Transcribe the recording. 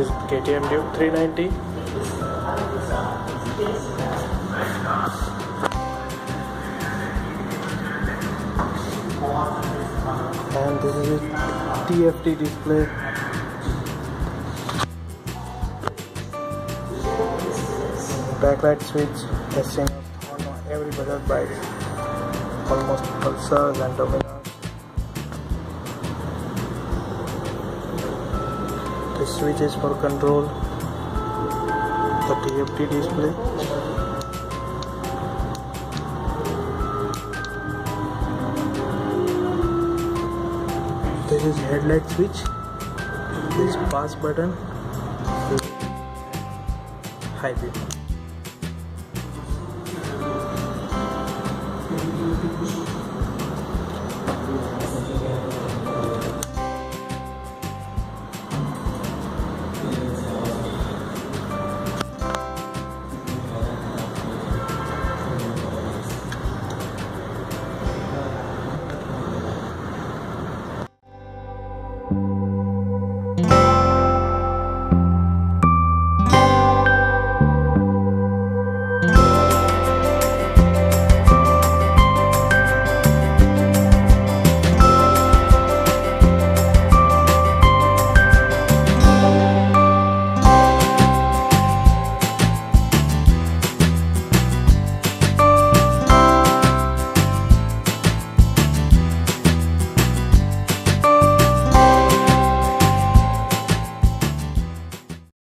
is KTM Duke 390 and this is TFT display. Backlight switch testing on every Bajaj bike almost Pulsars and Dominar the switch is for control the TFT display this is headlight switch this pass button high beam